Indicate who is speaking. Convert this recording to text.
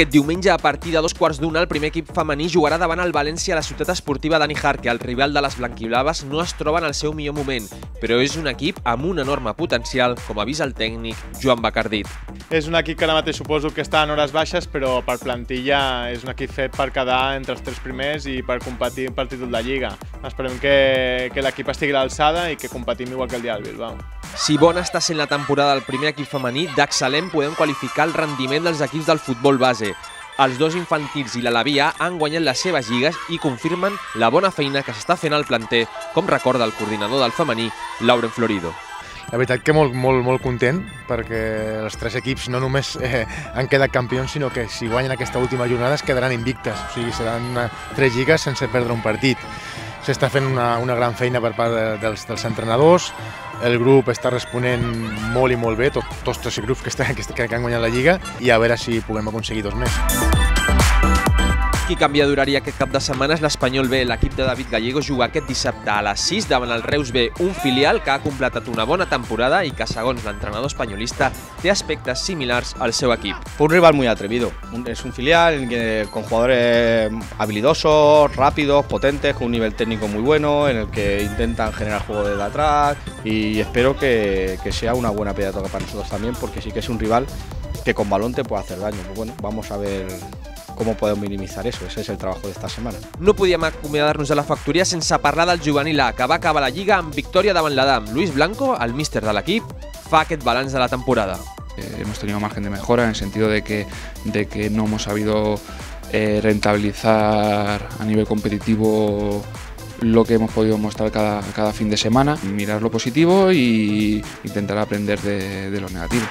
Speaker 1: Aquest diumenge, a partir de dos quarts d'una, el primer equip femení jugarà davant el València a la ciutat esportiva Dani Jarque. El rival de les blanquiblaves no es troba en el seu millor moment, però és un equip amb un enorme potencial, com avisa el tècnic Joan Bacardit.
Speaker 2: És un equip que ara mateix suposo que està en hores baixes, però per plantilla és un equip fet per quedar entre els tres primers i per competir pel títol de Lliga. Esperem que, que l'equip estigui a l'alçada i que competim igual que el dia del Bilbao.
Speaker 1: Si bona està sent la temporada del primer equip femení, d'excel·lent podem qualificar el rendiment dels equips del futbol base. Els dos infantils i l'Alavia han guanyat les seves lligues i confirmen la bona feina que s'està fent al planter, com recorda el coordinador del femení, Lauren Florido.
Speaker 3: La veritat que molt, molt, molt content perquè els tres equips no només eh, han quedat campions, sinó que si guanyen aquesta última jornada es quedaran invictes. O sigui, seran eh, tres lligues sense perdre un partit. S'està fent una, una gran feina per part de, dels, dels entrenadors, el grup està responent molt i molt bé, tot, tots els grups que, estan, que, que han guanyat la Lliga, i a veure si puguem aconseguir dos més.
Speaker 1: Qui canvia d'horari aquest cap de setmana és l'Espanyol B. L'equip de David Gallego juga aquest dissabte a les 6 davant el Reus B, un filial que ha completat una bona temporada i que, segons l'entrenador espanyolista, té aspectes similars al seu equip.
Speaker 4: Fue un rival muy atrevido. Es un filial con jugadores habilidosos, rápidos, potentes, con un nivel técnico muy bueno, en el que intentan generar juego desde atrás y espero que, sea una buena toque para nosotros también, porque sí que es un rival que con balón te puede hacer daño. Pues bueno, vamos a ver cómo podemos minimizar eso. Ese es el trabajo de esta semana.
Speaker 1: No podíem acomiadar-nos de la factoria sense parlar del juvenil A, que va acabar la Lliga amb victòria davant l'Adam. Luis Blanco, el míster de l'equip, fa aquest balanç de la temporada.
Speaker 5: Eh, hemos tenido margen de mejora en el sentido de que, de que no hemos sabido eh, rentabilizar a nivel competitivo lo que hemos podido mostrar cada, cada fin de semana, mirar lo positivo y intentar aprender de, de lo negativo.